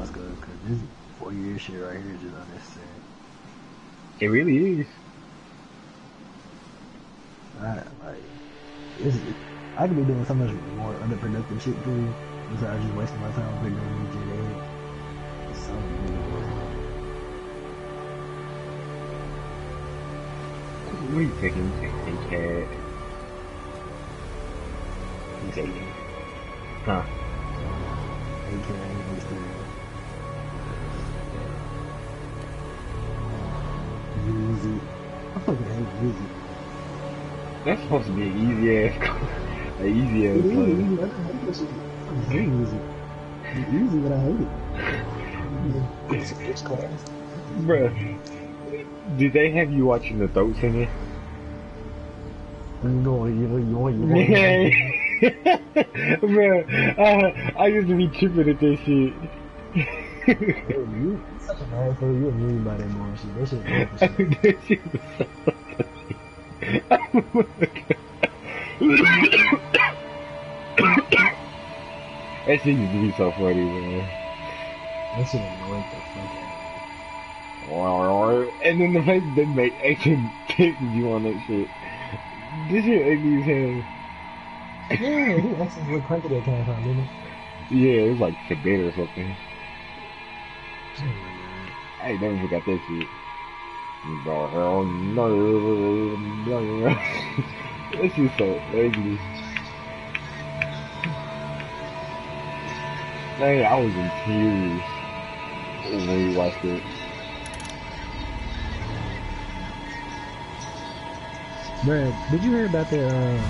that's good because this four year shit right here is just unnecessary. It really is. I, like, it's, I could be doing so much more unproductive shit too besides just wasting my time putting on DJ Day. It's so What are you taking? Taking cat. He's 18. Huh. 18, he's 18. easy. I fucking hate Easy. That's supposed to be an easy ass, an easy ass. It is. Play. I hate that shit. I Easy. It's easy, but I hate it. It's it's class. Bruh, did they have you watching the throat singing? No, you you you. know. Bruh, I, I used to be tripping at this shit. You such an asshole. You amused by that bullshit. That shit dope as shit. that shit was so funny. that shit used to be so funny, man. That shit annoyed the fuck out of me. And then the fact that they make action pictures you on that shit. This shit ugly as hell. Yeah, he us what country that from, didn't he? Yeah, it was like Tibet or something. I ain't never forgot that shit. Bro, hell no. that shit's so ugly. Man, I was in tears when we watched it. Bruh, did you hear about the um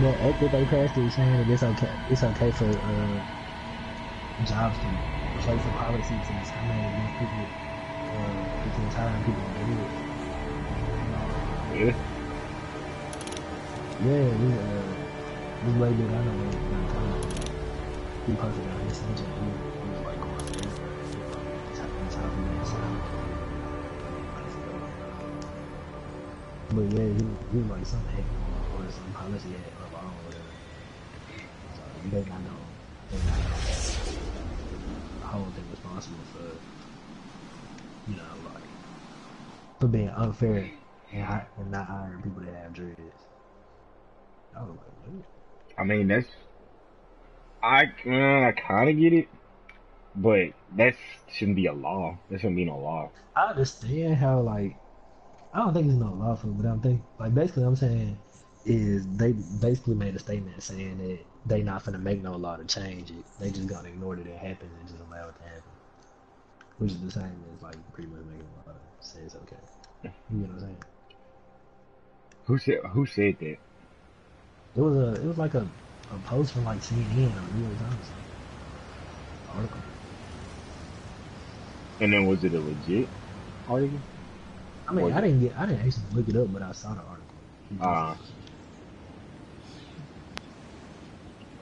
that act that they passed is saying that it's okay it's okay for uh jobs to place a policy to discriminate against people uh people retiring people in the Yeah. Yeah, this uh this lady that I know that that kind of he posted on his Snapchat he, he was like going through it, top top of that sound. But yeah, he, he was like some act or some policy act of our own or whatever. So they not know they not know hold them responsible for you know like for being unfair and, hi- and not hiring people that have dreads. I was like, "What?" I mean, that's. I, uh, I kind of get it. But that shouldn't be a law. That shouldn't be no law. I understand how like I don't think it's no law lawful, but I'm thinking, like basically I'm saying is they basically made a statement saying that they not finna make no law to change it. They just gonna ignore that it happened and just allow it to happen. Which is the same as like pretty much making a law to say it's okay. You know what I'm saying? Who said Who said that? It was a it was like a, a post from like CNN or New York Times article. And then was it a legit article? I mean Was I didn't get I didn't actually look it up but I saw the article. Uh,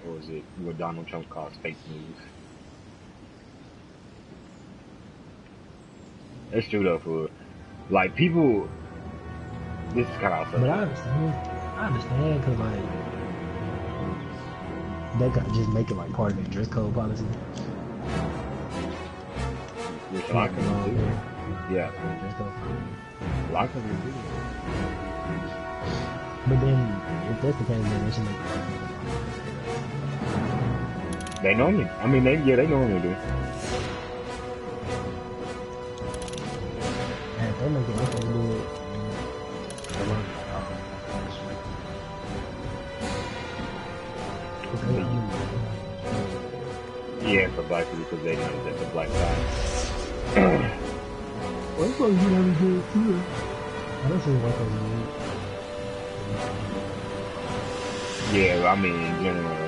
or was it what Donald Trump calls fake news? That's true though. For like people, this is kind of But I understand. I understand because like they got just make it like part of their dress code policy. Which a lot of companies do. Uh, yeah, dress code a lot of companies do. But then if that's the case, then they should make it. They normally, I mean, they yeah, they normally do. And they make it like they do it, then they won't be like, that's right. 'Cause they don't use it. Yeah, for black people because they know that the black side. Well, it's supposed to be every too. I don't see what need. Yeah, I mean in general.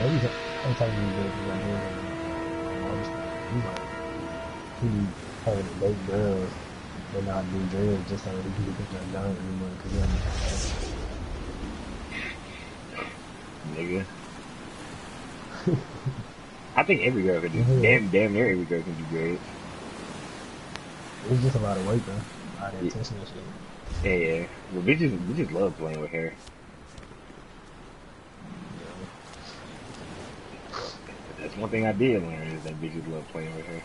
Work right there. Every time every time you go to like Jared and all this stuff, he's like he having to but not do just so he can get job done anymore because he nigga. I think every girl can do damn damn near every girl can do dreads. It's just a lot of work though. A lot of Yeah. and shit. Yeah, yeah. Well, bitches, bitches love playing with her. One thing I did learn is that bitches love playing with her.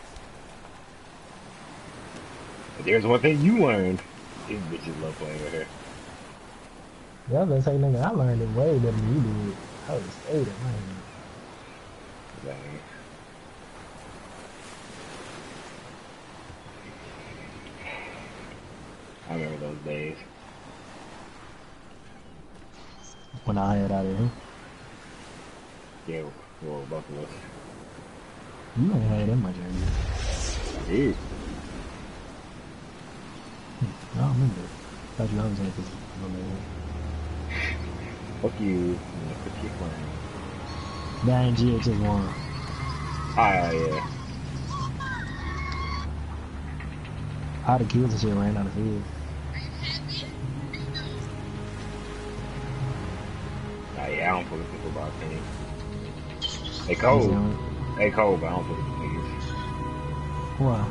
But there's one thing you learned is bitches love playing with her. Yeah, I was gonna say, nigga, I learned it way better than you did. I was stayed at mine. Dang. I remember those days. When I had out of here. Yeah, well, both of us. You ain't had that much earlier. Dude. I don't remember. Thought you always had this. Fuck you. Fuck you playing. That ain't GXS one. Ah, yeah. All the kills and shit ran out of field. Ah, yeah, I don't fuck with the football team. They cold. They cold, but I don't fuck with niggas. Why?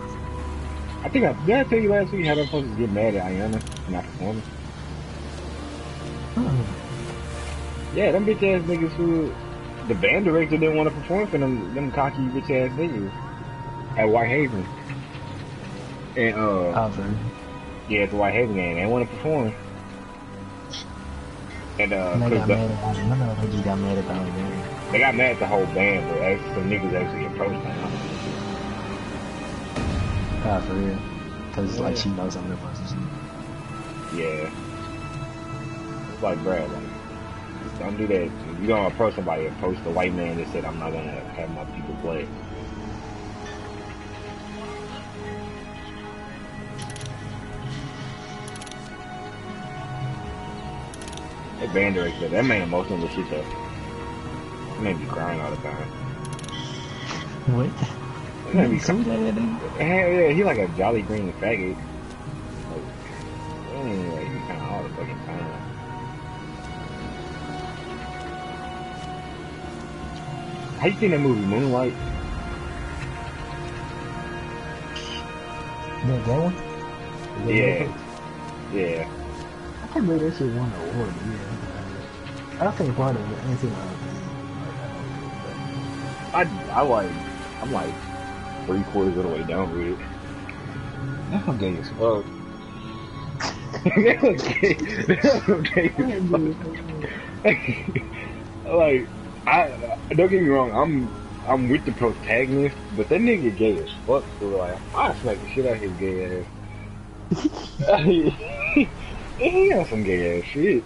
I think I did I tell you last week how them folks get mad at Ayana for not performing. Uh-uh. Yeah, them bitch ass niggas who the band director didn't want to perform for them them cocky bitch ass niggas at Whitehaven. And uh Awesome. yeah, at the Whitehaven game, they want to perform. And uh And they got the- mad about it. None of them got mad about it. They got mad at the whole band, but actually, some niggas actually approached them. Ah, for real. Cause it's like she knows I'm the shit. Yeah. It's like, bruh, like, don't do that. If you don't approach somebody, approach the white man that said, I'm not gonna have my people play. That band director, that man emotional shit though. Man be crying all the time. What? That man be You see that nigga? Hell yeah, he like a jolly green faggot. Like, anyway, he kind of all the fucking time. How you seen that movie Moonlight? That one? That Yeah. Netflix? Yeah. I can't believe that shit won an award. Yeah. I don't think part of it. I ain't seen the whole thing. Like, uh, I, I like, I'm like three quarters of the way down with it. That's not gay as fuck. That's gay. That's gay as fuck. like, I, don't get me wrong, I'm, I'm with the protagonist, but that nigga gay as fuck, so like, I smack the shit out of his gay ass. he got some gay ass shit.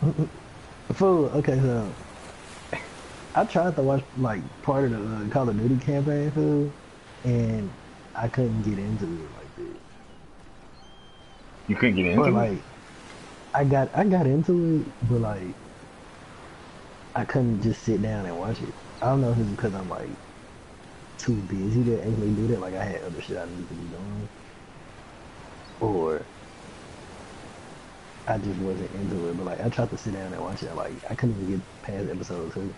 Fool, okay, so I tried to watch like part of the uh, Call of Duty campaign, fool, and I couldn't get into it like that. You couldn't get into But it? like, I got I got into it, but like, I couldn't just sit down and watch it. I don't know if it's because I'm like too busy to actually do that. Like I had other shit I needed to be doing, or I just wasn't into it. But like, I tried to sit down and watch it. Like I couldn't even get past episode two.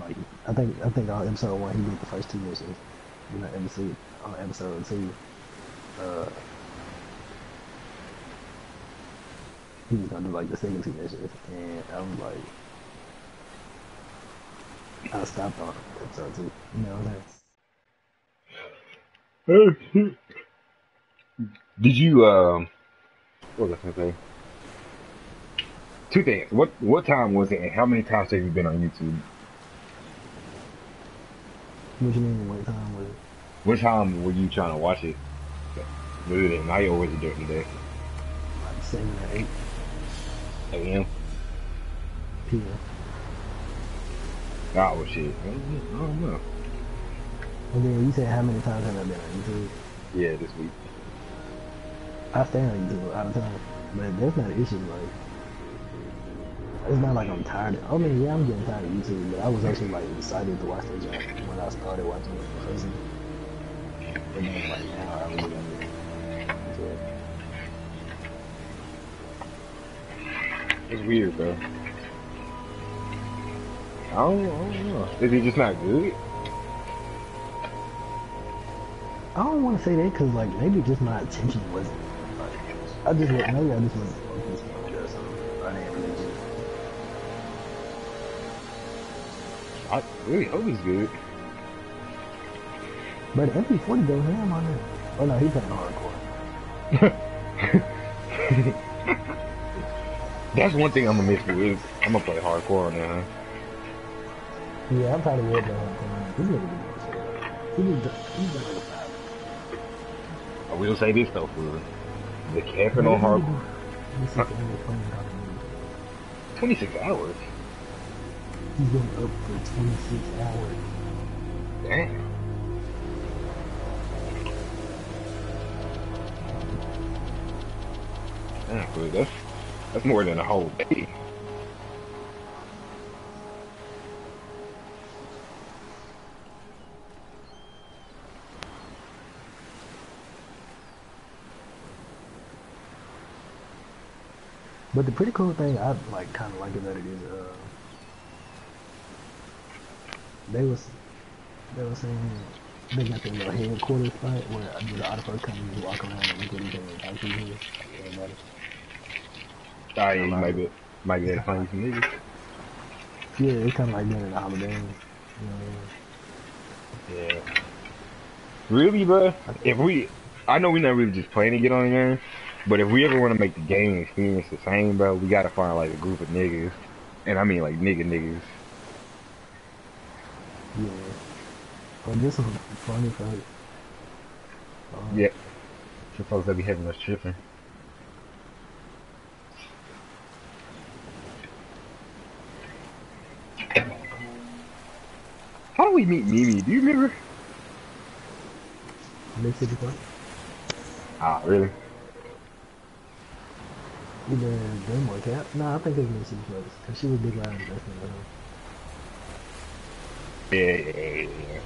Like I think I think on episode one he did the first two missions. You know, episode on episode two. Uh, he was gonna do like the second two missions, and I was like, I stopped on episode two. You know what I'm saying? Did you um what was I gonna say? Two things. What what time was it and how many times have you been on YouTube? What you mean? What time was it? What time were you trying to watch it? Was it at night or was it during the day? Like seven or eight AM? p.m. Ah, well shit. I don't I don't know. And then you said how many times have I been on YouTube? Yeah, this week. I stay on YouTube all the time, but that's not an issue. Like, it's not like I'm tired. Of, I mean, yeah, I'm getting tired of YouTube, but I was actually like excited to watch that job when I started watching it first. And then like now I really it. It's weird, bro. I don't, I don't know. Is it just not good? I don't want to say that because like maybe just my attention wasn't like I just maybe I just want really hope it's good. But MP40 go ham on it. Oh no, he's playing hardcore. That's one thing I'm gonna miss with. I'm gonna play hardcore on that. Huh? Yeah, I'm tired of Warzone. hardcore. This nigga be He be he's like a five. I will say this though, for the camping on hardcore, This is He's been up for 26 hours. Damn. Damn, but that's that's more than a whole day. But the pretty cool thing I like, kind of like about it is, uh, they was they was saying they got their little headquarters fight where uh, the autofocus companies walk around and look at each other and talk to each other. Everybody. Ah, yeah, you might be might be able to find some niggas. Yeah, it's kind of like being in the holidays. You know what I mean? Yeah. Really, bro? If we, I know we're not really just playing to get on the game, but if we ever want to make the game experience the same, bro, we gotta find like a group of niggas, and I mean like nigga niggas. Yeah. But this is funny for um, Yeah. For folks that be having us tripping. How do we meet Mimi? Do you remember? City Park. Ah, really? Either Cap. No, I think it's City Park because she was big line investing with him. Yeah, yeah, yeah.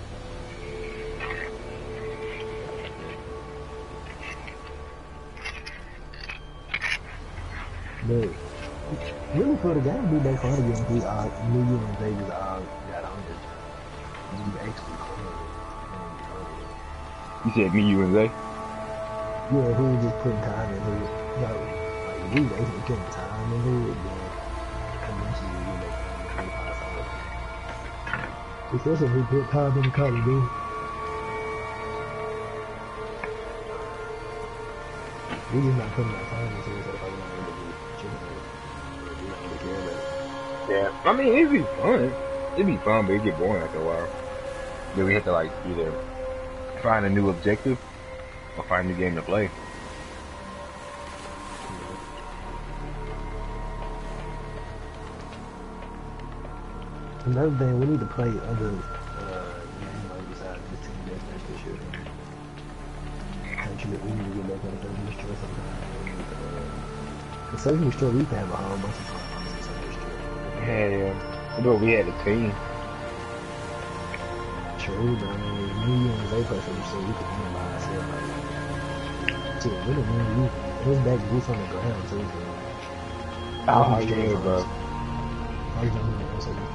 But really for the game be back on again, we all New Year and Vegas all got on this. We actually. You said me, you, and Zay? Yeah, who was just putting time it. You know, like we actually putting time into it, Especially if we put time Call of Duty. We just not putting that time into I. Yeah. I mean, it'd be fun. It'd be fun, but it'd get boring after a while. Then we have to like either find a new objective or find a new game to play. Another thing, we need to play other uh, games like besides this team deathmatch this year. Actually, we need to get back on and Destroy sometime. Uh, Search and Destroy, we used to have a whole bunch of fun on Search and Destroy. Yeah, yeah. But we had a team. True, but I mean, me and Zay play Destroy, we could win by ourselves. Like, shit, really, man, we, it was back boots on the ground, too. So, Oh, yeah, bro. I was young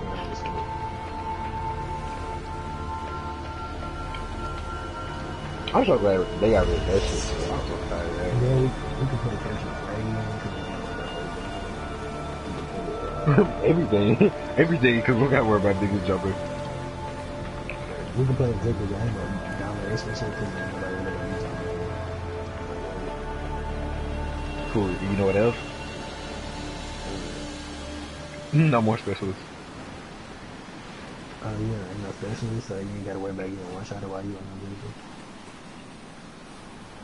I'm so glad they got rid of that shit. So I'm so tired of that. Yeah, we, we could play Capture the Flag, we could do that. everything, everything, because we got to worry about niggas jumping. We can play exactly the game, but domination shit, because nobody really use it. Cool. You know what else? Mm, no more specialists. Oh yeah, and no specialist, so uh, you ain't gotta worry about getting one shot while you on the vehicle.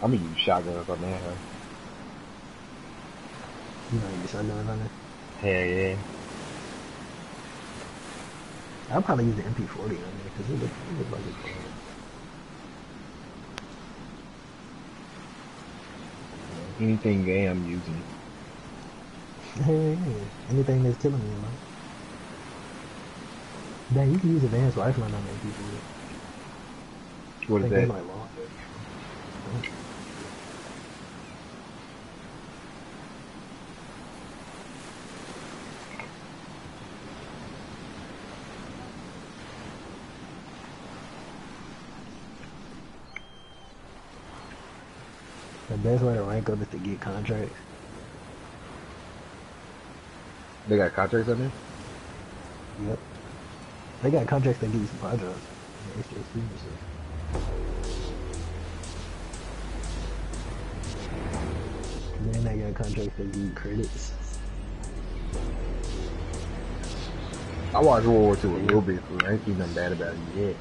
I'm gonna use shotguns on that. Huh? You know, you on. Hell yeah. I'll probably use the MP40 on there, because it look, it look like it's. Anything gay I'm using. Hey, anything that's killing me, man. Dang, you can use advanced rifling on the MP40. What I is that? launch best way to rank up is to get contracts. They got contracts on there? Yep. They got contracts that give you some projects. And shit. Then they got contracts that give you credits. I watched World War II a little bit, so I ain't seen nothing bad about it yet.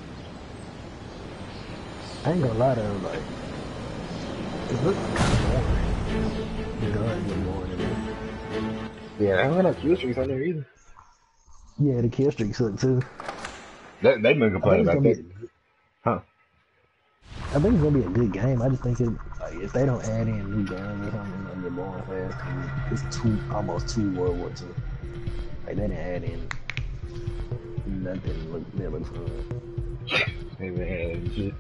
I ain't gonna lie to them, like, it looks kind of boring. The guns look boring to me. Yeah, I don't got no kill streaks on there either. Yeah, the kill streaks look too. They, they've been complaining about that. Huh. I think it's gonna be a good game. I just think it, like, if they don't add in new guns or something, it's gonna get boring fast. it's two, almost two World War II. Like, they didn't add in nothing look, that look fun. Hey man, shit.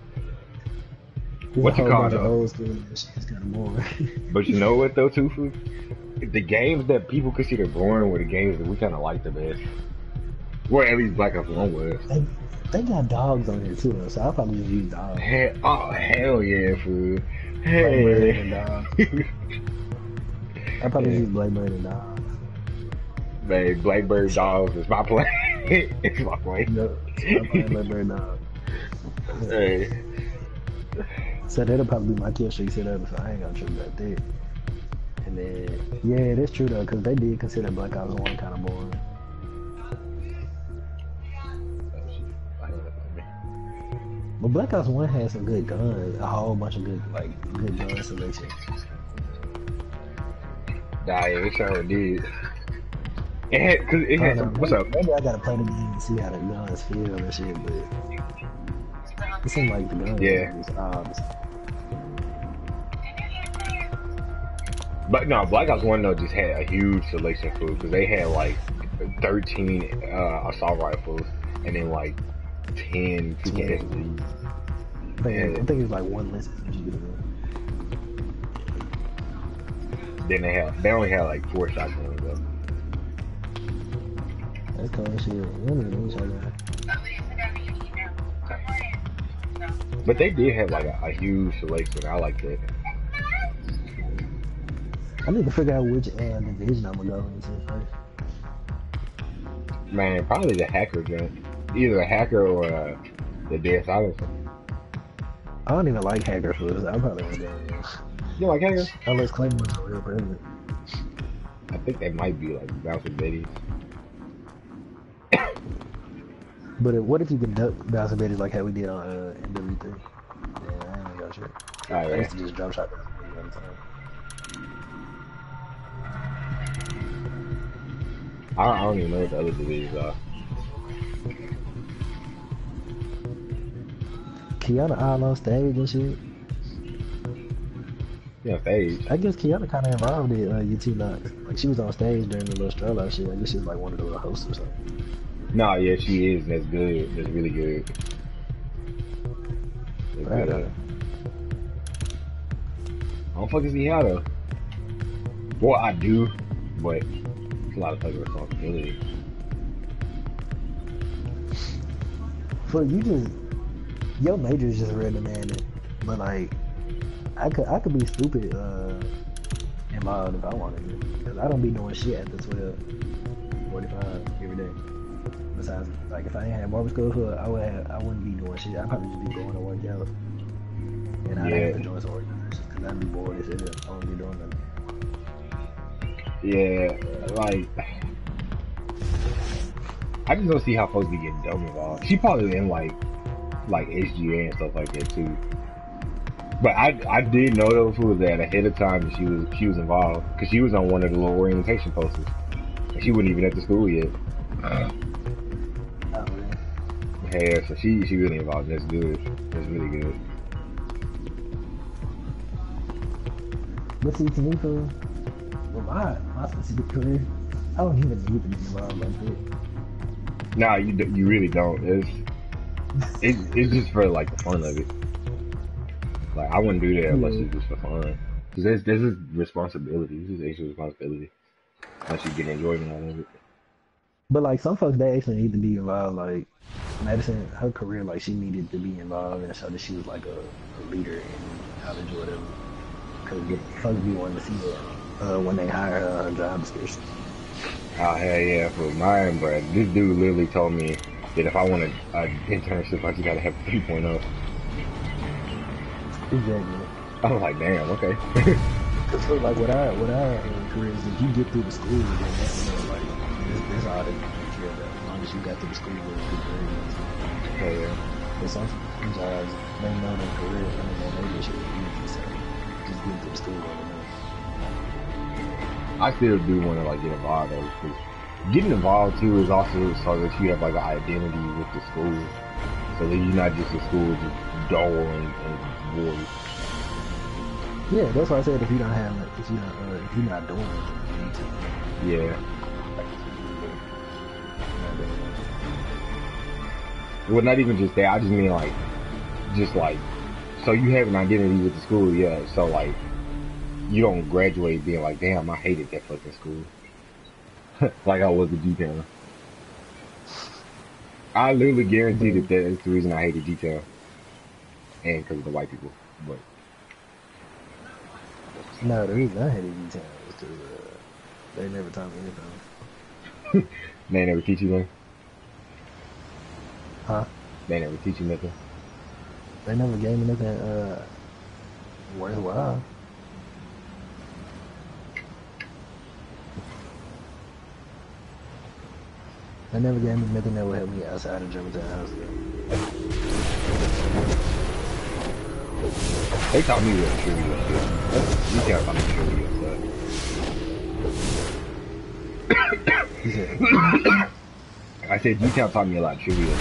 What you oh, call bunch it, of though? old school and shit. It's kind of boring. But you know what though, Tufu? The games that people consider boring were the games that we kind of like the best. Well, at least Black Ops One was. they, they got dogs on here too, though, so I'll probably just use dogs. Hell, oh hell yeah, fool. And Hey. I'll probably Yeah. use Blackbird and dogs. Man, Blackbird Dogs is my play. it's my play. No, I'm playing Blackbird dogs. Hey. So that'll probably be my kill streak set up, so I ain't gonna trip about that. And then, yeah, that's true though, because they did consider Black Ops 1 kind of boring. But Black Ops 1 had some good guns, a whole bunch of good, like, good gun selection. Nah, yeah, it sure did. It had, cause it had some, what's maybe, up? Maybe I gotta play the game and see how the guns feel and shit, but it seemed like the guns Yeah. was obs. But no, Black Ops One though just had a huge selection for because they had like thirteen uh, assault rifles and then like 10 Yeah. PKSD. I think, Yeah. I think it was like one list. Then they had they only had like four shotguns though. That's cool as shit. One of them shotgun. But they did have like a, a huge selection. I like that. I need to figure out which uh, division I'm gonna go into first. Man, probably the hacker gun. Either a hacker or uh, the dead. I don't even like hackers for this. I'm probably in this. You like hackers? Unless Claymore's a real president. I think they might be like bouncing betties. But what if you could duck bouncing betties like how we did on uh, MW3? Yeah, I ain't gonna shit. Oh, I yeah. used to just drop shot bouncing betties all the time. I, I don't even know what the other divisions are. Kiana all on stage and shit. Yeah, phase. I guess Kiana kind of involved in uh, UT Knox. Like she was on stage during the little stroll out shit. I guess she was like one of the hosts or something. No, yeah, she is. That's good. That's really good. That's Right, good. I don't fucking see how though. Boy, I do, but it's a lot of fucking responsibility. For you just your major is just random demanding, but like I could I could be stupid uh involved if I wanted to because I don't be doing shit after 12, 45 every day. Besides, um, like if I ain't have barber school, for, I would have I wouldn't be doing shit. I'd probably just be going to work out, and I'd Yeah. have to join some organizations because I'd be bored as hell. I wouldn't be doing nothing. Yeah, like I just don't see how folks be getting dumb involved. She probably in like like SGA and stuff like that too. But I I did know those fools that ahead of time that she was she was involved because she was on one of the little orientation posters. And she wasn't even at the school yet. Not really. Yeah, so she she really involved. That's good. That's really good. But see, to me, for with my my specific career, I don't even need to be involved like that. Nah, you you really don't. It's it, it's just for like the fun of it. Like I wouldn't do that unless Yeah. it's just for fun. Cause this this is responsibility. This is actual responsibility. Unless you get enjoyment out of it. But like some folks, they actually need to be involved. Like Madison, her career, like she needed to be involved and so that she was like a, a leader in college or whatever. Cause fuck you want to see that uh, when they hire her uh, job description. Oh hell yeah, for mine, but This dude literally told me that if I want an internship, like you gotta have 3.0. Exactly. I was like, damn, okay. Cause so, like what I what I encourage is if you get through the school, then that's like this this all they care about. As long as you got through the school with good grades. yeah. But some jobs they know their career, I mean, they know this shit is easy, so just get through the school. I still do want to like get involved though, because getting involved too is also so that you have like an identity with the school, so that you're not just a school just dull and, and void. Yeah, that's why I said if you don't have it, if you don't, uh, if you're not doing it, you need to. Yeah. Well, not even just that. I just mean like, just like, so you have an identity with the school, yeah. So like, you don't graduate being like, damn, I hated that fucking school. like I was at G-Town. I literally guarantee that that's the reason I hated G-Town. And because of the white people. But, No, the reason I hated U-Town was because uh, they never taught me anything. they never teach you nothing. Huh? They never teach you nothing. They never gave me nothing uh, worthwhile. They never gave me nothing that would help me outside of Germantown House. They taught me what trivia is. G-Town taught me trivia, but I said G-Town taught me a lot of trivia.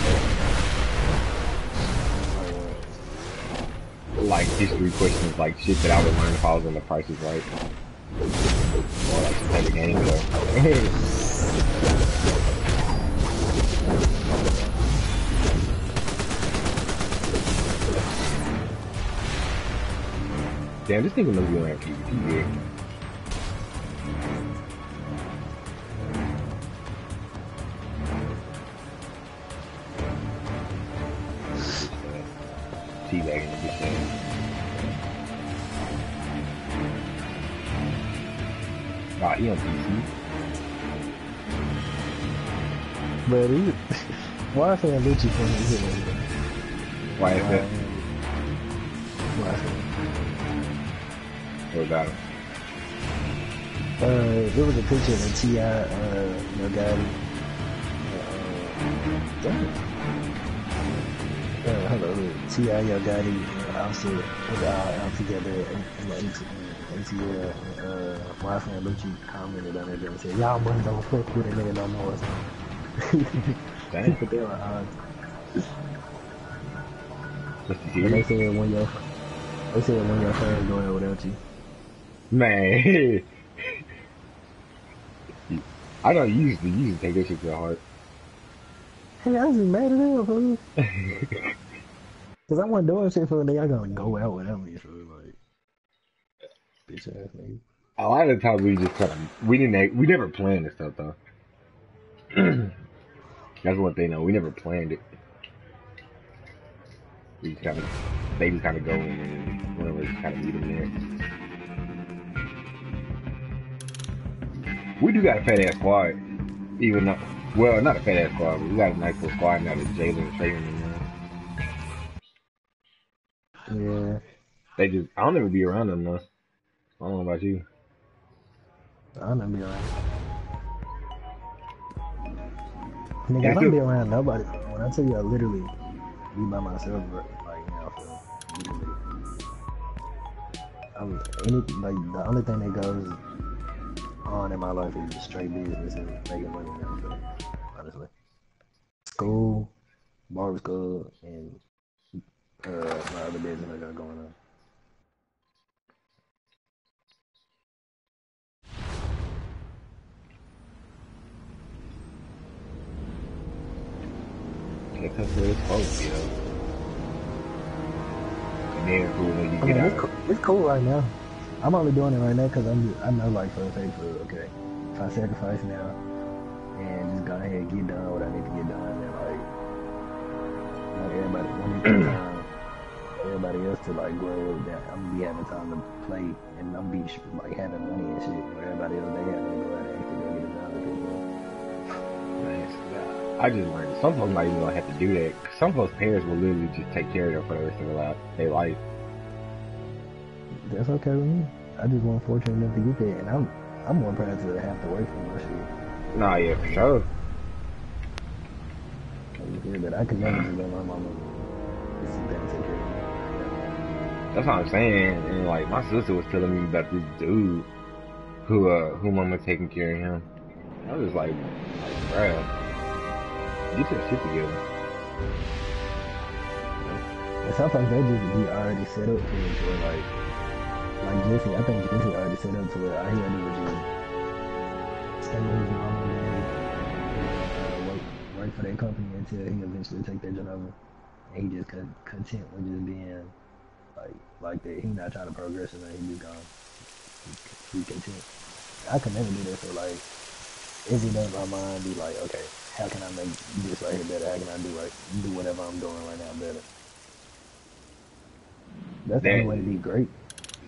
Uh, like history questions, like shit that I would learn if I was on the Price is Right. Or like some type of game though. Damn, this nigga knows you on PvP, yeah. On PC. but he, why fan Lucci for me? He Why is that? Why? What about him? Uh, there was a picture of T.I., uh. Uh, damn. Uh, hello, T.I., Yo Gotti, uh, also put it all out together in, in the ATL. Uh, my friend Lucci commented on it and said, "Y'all must don't fuck with a nigga no more." Damn. but they were uh, What's the and they said when your they said when your friends go out without you. Man. I you usually, usually take that shit to the heart. Hey, I was just mad at him, fool. Cause I wasn't doing shit for a nigga. I gotta go out without me, so like, bitch ass. A lot of the time we just kind of, we didn't, we never planned this stuff though. That's one thing though, we never planned it. We just kind of, they just kind of go and just kind of meet them there. We do got a fat ass squad, even though, well, not a fat ass squad, but we got a nice little squad now that Jalen and in. Yeah, They just, I'll never be around them though. I don't know about you. I don't be around. Nigga, I don't be around nobody. When I tell you I literally be by myself right now. I'm any like the only thing that goes on in my life is just straight business and making money everything. Honestly, school, barber school, and uh, my other business I got going on. It's supposed to be though. And it's cool when you I get mean, it's out. cool, it's cool right now. I'm only doing it right now because I'm I know like for the sake of okay, if I sacrifice now and just go ahead and get done what I need to get done, then like like everybody when it comes time, everybody else to like grow that I'm gonna be having time to play and I'm be like having money and shit. Where everybody else they have to go out and actually go get a job and people. I just learned some folks might even gonna have to do that. Some folks' parents will literally just take care of them for the rest of their life. Their life. That's okay with me. I just want fortunate enough to get there, and I'm I'm more proud to have to work for my shit. Nah, yeah, for sure. Like, you hear that I could never just let my mama just sit there and take care of me. That's what I'm saying. And like my sister was telling me about this dude who uh who mama taking care of him. I was like, like bruh, your shit together. And sometimes they just be already set up to it, where like, like Jesse, I think Jesse already set up to where all he had to do was just his mom and uh, work, work for their company until he eventually take their job over. And he just con- content with just being like like that. He not trying to progress or nothing. He just gone. He, he content. I could never do that. So like, every day my mind be like, okay, how can I make this right here better? How can I do right, do whatever I'm doing right now better? That's the only way to be great.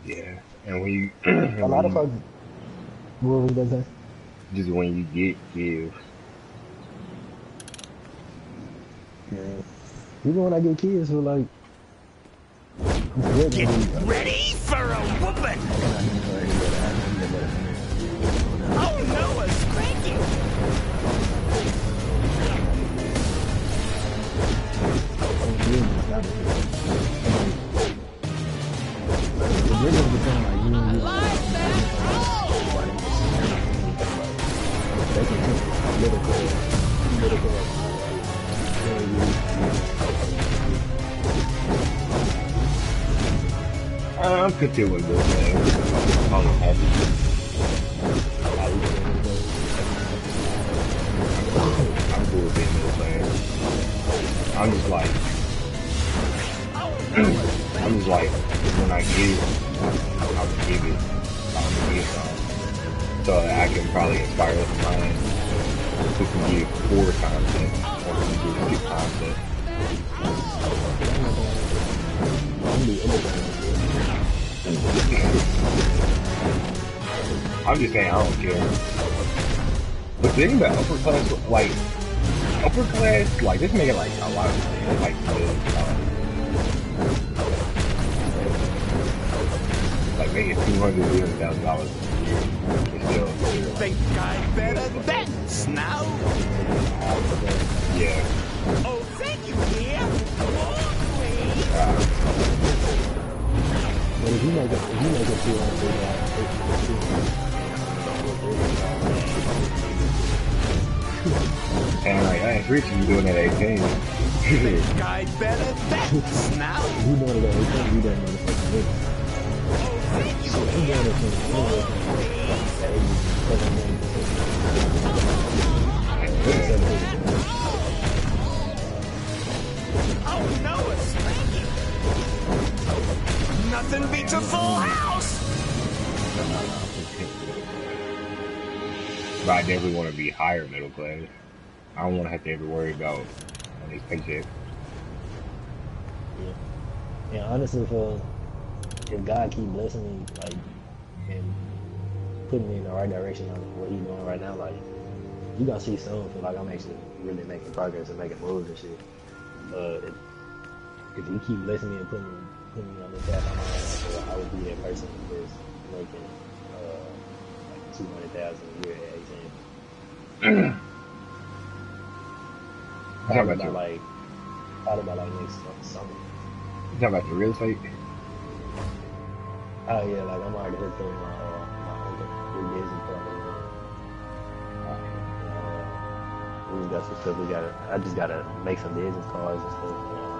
Yeah. And when you A lot of folks. What was that say? just when you get give. Yeah. Even when I get kids who like, I'm still Get ready for a whooping! How can I do this right here better? How can I do that better? Oh no, a spanking! I'm content with. I'm happy. I'm cool with being middle class. I'm just like, I'm just like, when I give, I'll give it, I'll give some. Um, so that I can probably inspire other minds who can give four content or who can give two content. I'm just saying, I don't care. But the thing about upper class, like, upper class, like, this making like a lot of like, like making two hundred, thousand dollars a year. Still, Think I better dance now? yeah. Oh, thank you, dear. More, please. Uh, you make a, if you make a two hundred and like, I ain't rich, you doing it at eighteen. Think I better now? if you doing it at eighteen, you done motherfucking live. Oh, thank you, So I'm dear. doing it from anywhere from Please. eighty-seven Oh no, spanking! Nothing beats a full house! But I definitely want to be higher middle class. I don't want to have to ever worry about these paychecks. Yeah. Yeah, honestly, for if God keep blessing me, like, and putting me in the right direction on what He's doing right now, like, you gonna see soon. Feel like I'm actually really making progress and making moves and shit. Uh, if, if you keep blessing me and putting putting me on the path I'm I would be that person that's making uh like two hundred thousand a year talking Probably about your, like probably about like next summer. you talking about your real estate? Oh yeah, like I'm already hooked up with my uh, my uncle with business partner. Uh, we got some stuff we gotta. I just gotta make some business cards and stuff. You know,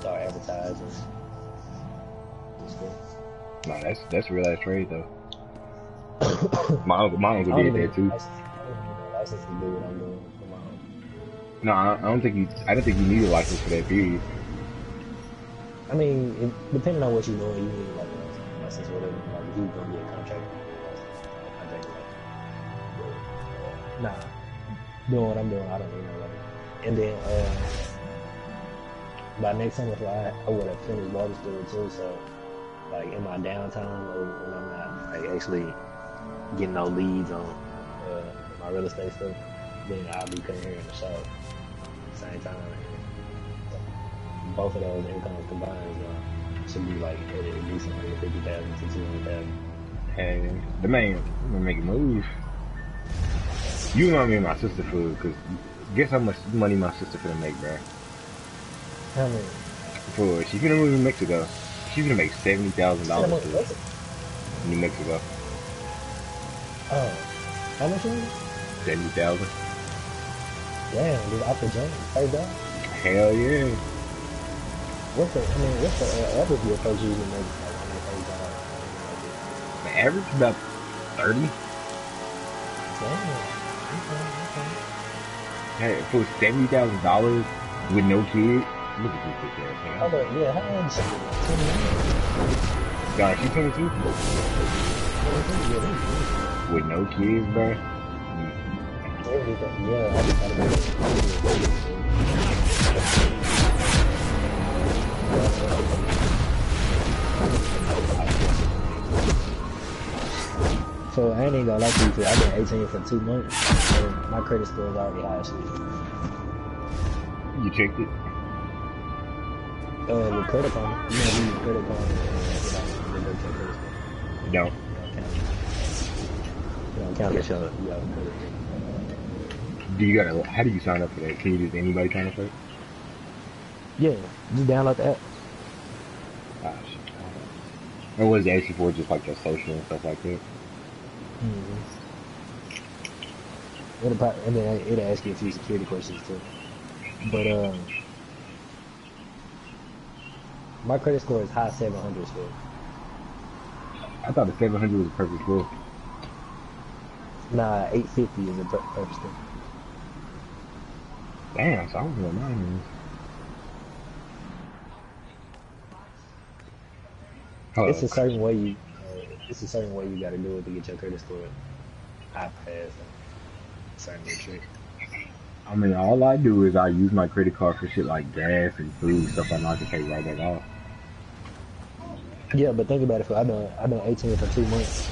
start advertising. stuff. That's that's real ass trade though. My uncle, my uncle did that too. License, I don't need no to do what I'm doing for my own. No, I don't think you. I don't think you need a license for that period. I mean, it, depending on what you're doing, you need like a license, whatever. Like if you're gonna be a contractor, need a license. Contract. But, uh, nah, doing what I'm doing, I don't need no license. And then, uh, by next summer, I, I would have finished barber school too. So, like in my downtime or when I'm not like actually getting no leads on uh, my real estate stuff, then I'll be cutting here in the shop at the same time. And both of those incomes combined uh, should be like at least 150,000 to 200,000. Hey, the man, I'm gonna make a move. You know me and my sister food, cause guess how much money my sister finna make, bro. How many? For she's gonna move to Mexico. She's gonna make seventy thousand dollars. was it? in New Mexico. Oh, how much was it? Seventy thousand. Damn, dude, off the jump, first down. Hell yeah. What's the, I mean, what's the uh, average your coach usually makes like on their first down? The average about thirty. Damn. Okay, okay. Hey, for seventy thousand dollars with no kids. Look at this bitch ass. Hold up, yeah, how old is she? 29? God, she's twenty two 22? Yeah, with no kids, bro. Yeah, I just. So I ain't gonna lie to you, 'cause I've been 18 for two months, and my credit score is already high. You checked it? uh, the credit card, you know, credit card uh, you know, reduce your credit score. No. You don't count it. You don't count that shit. You got a credit. Do you gotta? How do you sign up for that? Can you just anybody sign up for it? Yeah, just download the app. Ah, shit. And what is it actually for? Just like your social and stuff like that? Mm-hmm. It'll probably, and then it'll ask you a few security questions too. But um, my credit score is high 700 still. I thought the 700 was a perfect score. Nah, 850 is a perfect score. Damn, so I was in mine. Hold It's a certain way you, uh, it's a certain way you got to do it to get your credit score high pass certain trick. I mean, all I do is I use my credit card for shit like gas and food, stuff I'm not to pay right back off. Yeah, but think about it. For I've been I've been 18 for two months.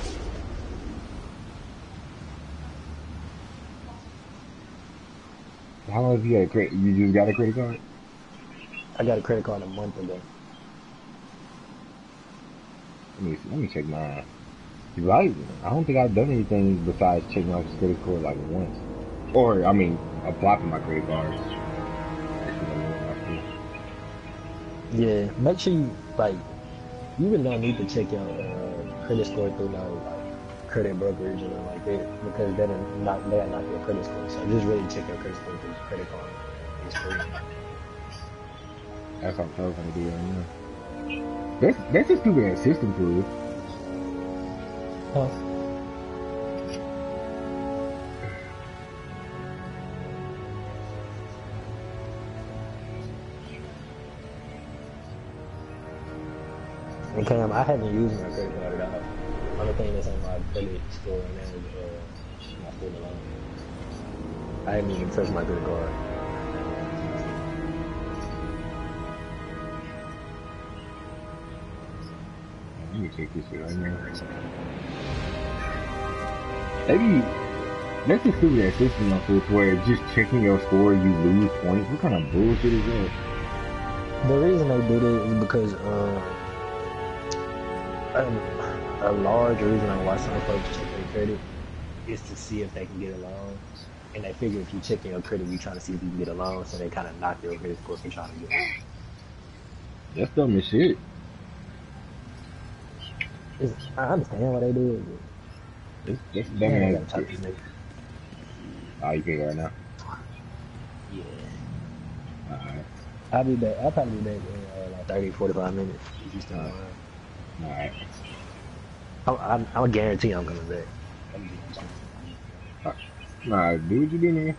How long have you had a credit? You just got a credit card? I got a credit card a month ago. Let me let me check mine. You I, I don't think I've done anything besides check my credit score like once. Or I mean, apply for my credit card. Actually, let me look at my phone. Yeah, make sure you like. You really don't need to check your uh, credit score through no like credit brokerage or nothing like that because that'll knock that not your credit score. So just really check your credit score through Credit Karma. It's free. That's what I'm gonna do right now. That's that's a stupid ass system for it. Huh? And Cam, I haven't used my credit thing that's on my credit score right now is uh, my student loan. I haven't even touched my credit card. Let me check this shit right now. Maybe that's a stupid ass system on Switch where just checking your score you lose points. What kind of bullshit is that? The reason they do that is because um, a large reason on why some folks check their credit is to see if they can get a loan. And they figure if you check your credit, you're trying to see if you can get a loan, so they kind of knock your credit score from trying to get it. That's dumb as shit. It's, I understand why they do it. That's But, dumb man, I as shit. Oh, you can go right now. Yeah. Alright. I'll be back. I'll probably be back in uh, like 30, 45 minutes. If you still Alright. I'm, I'm, I'm guarantee I'm coming back. Nah, do what you do, man.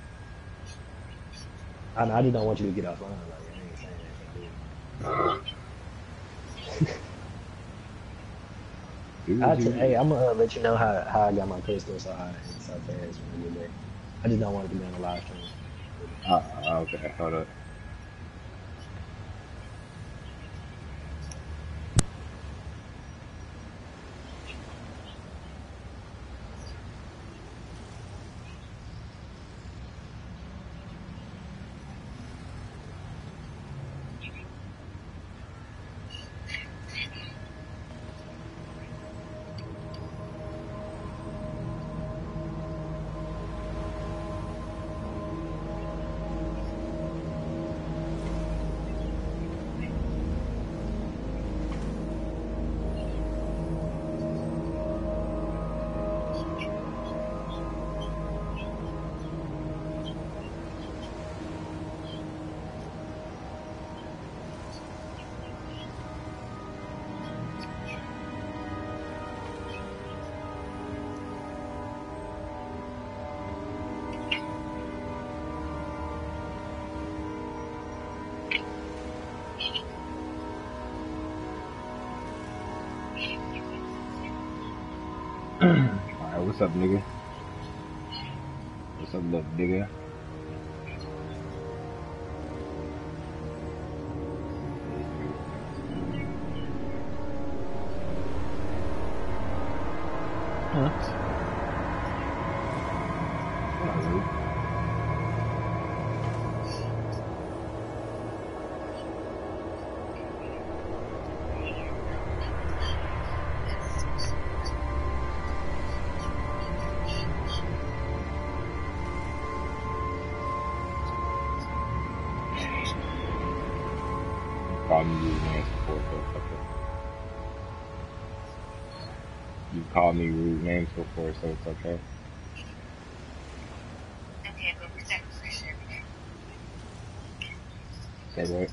I, I just don't want you to get offline. Like, I ain't saying that. Do I t- hey, I'm gonna uh, let you know how, how I got my score so high and so fast when I get back. I just don't want it to be on the live stream. uh, uh, okay, hold up. Alright, what's up, nigga? What's up, little nigga? names before, so it's okay. Okay, but we're. Say what?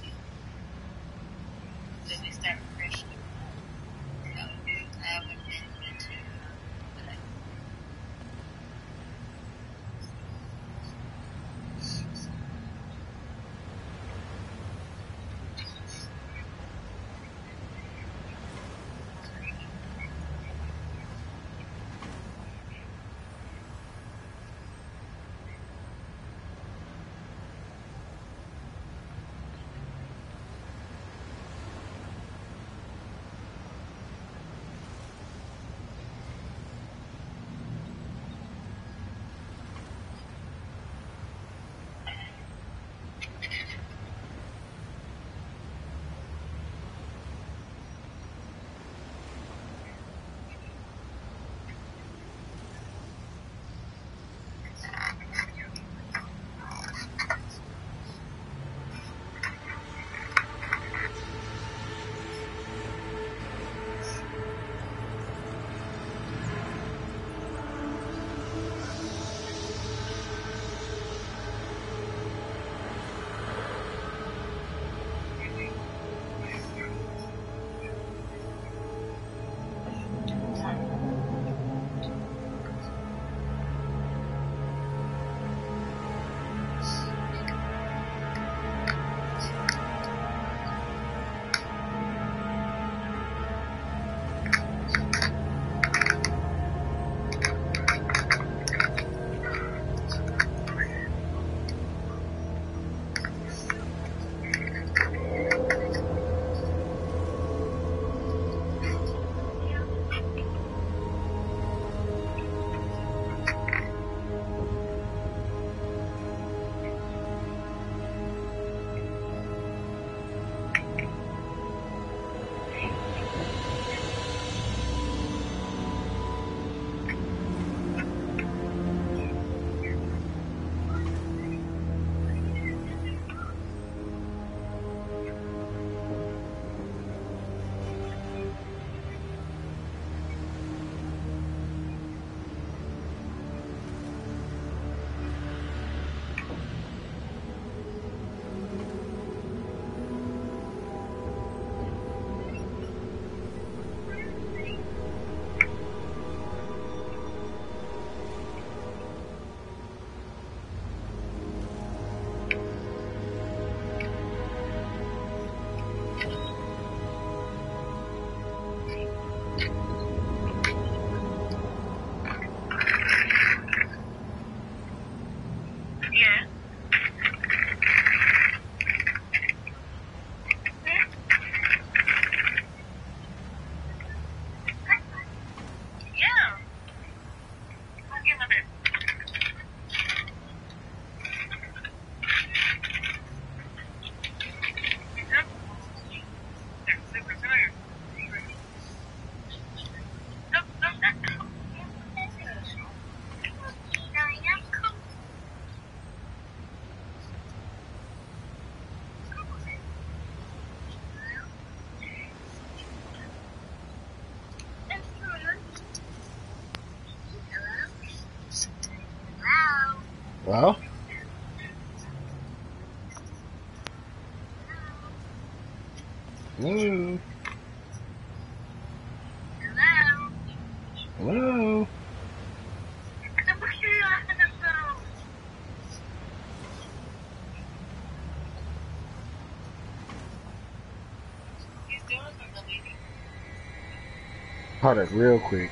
product real quick.